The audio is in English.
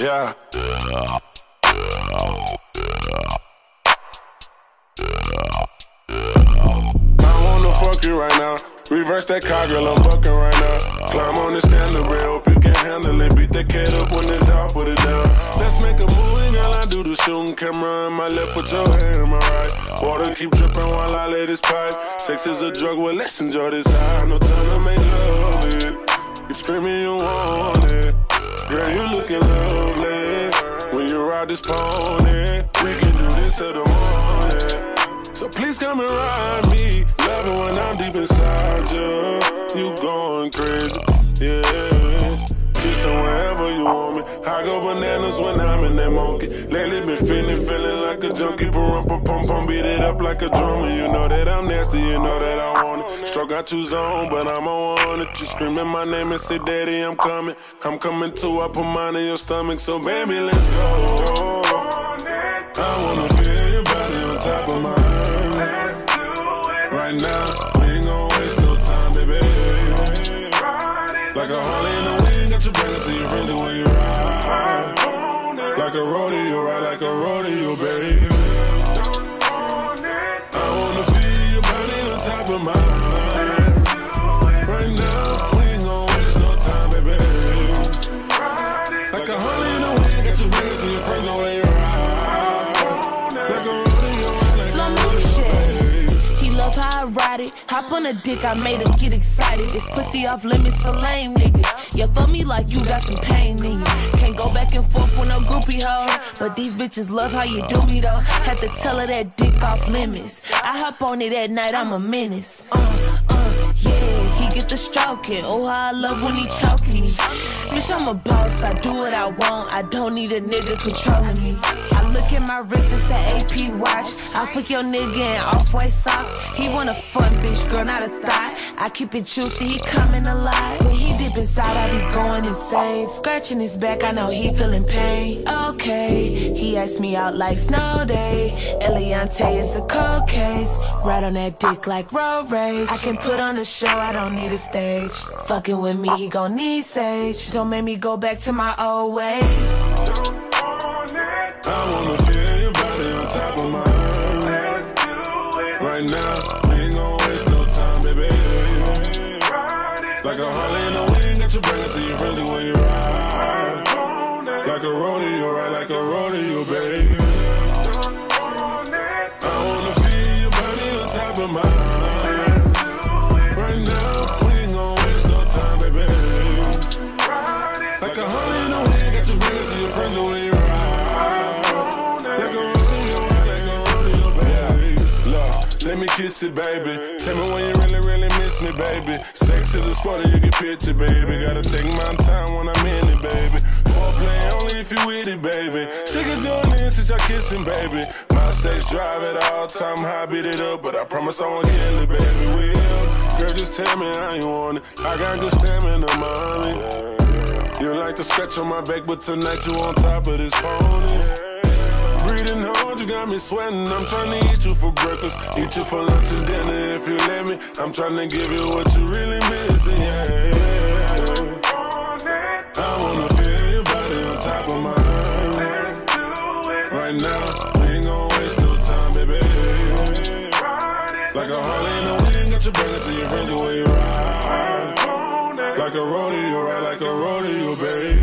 Yeah. I wanna fuck you right now. Reverse that car, girl, I'm bucking right now. Climb on the standard rail, hope you can handle it. Beat that cat up when it's down, put it down. Let's make a movie, girl. I do the shooting camera in my left, put your hand. Water keep dripping while I lay this pipe. Sex is a drug, well, let's enjoy this high. No time to make love it. You screaming, you want it. Girl, you looking lovely. When you ride this pony, we can do this till the morning. So please come and ride me. Love it when I'm deep inside you. You going crazy, yeah. Kissing wherever you want me. I go bananas when I'm in that monkey. Lately been feeling, feeling like a junkie. Pum pum pum, beat it up like a drummer. You know that I'm nasty, you know that I want it. Stroke got two zone, but I'm on it. You screaming my name and say, Daddy, I'm coming. I'm coming too. I put mine in your stomach, so baby, let's go. I wanna feel your body on top of mine. Right now, we ain't gon' waste no time, baby. Like a Harley in the got you bringing to your friends when you ride. Like a rodeo, on a dick, I made him get excited. This pussy off limits for lame niggas. You fuck me like you got some pain in you. Can't go back and forth with no groupie hoes. But these bitches love how you do me though. Had to tell her that dick off limits. I hop on it at night, I'm a menace. Uh, uh, yeah, he get the stroking. Oh, how I love when he choking me. Bitch, I'm a boss, I do what I want. I don't need a nigga controlling me. I look at my wrist, it's an AP watch. I put your nigga in off-white socks. He want a fun bitch, girl, not a thought. I keep it juicy, he coming alive. When he dip inside, I be going insane. Scratching his back, I know he feeling pain. Okay, he asked me out like snow day. Eliante is a cold case. Right on that dick like road rage. I can put on a show, I don't need a stage. Fucking with me, he gon' need sage. Don't make me go back to my old ways. I wanna feel Like a Harley in the wind, got you bringing to your friends when you ride. Like a rodeo, ride like a rodeo, baby. I wanna feel your body on top of mine. Right now, we ain't gon' waste no time, baby. Like a Harley in the wind, got you bringing to your friends when you let me kiss it, baby. Tell me when you really, really miss me, baby. Sex is a sport that you can picture, baby. Gotta take my time when I'm in it, baby. Foreplay only if you with it, baby. She can join in since y'all kissing, baby. My sex drive at all time, high beat it up, but I promise I won't kill it, baby. Will, girl, just tell me how you want it. I got good stamina, mommy. You like to scratch on my back, but tonight you on top of this pony. Got me sweating. I'm trying to eat you for breakfast, eat you for lunch and dinner if you let me. I'm trying to give you what you really missing, yeah. I wanna feel your on top of. Right now, we ain't waste no time, baby. Like a Harley in the wind, got you bringing to your friends when you ride. Like a rodeo, ride like a rodeo, baby.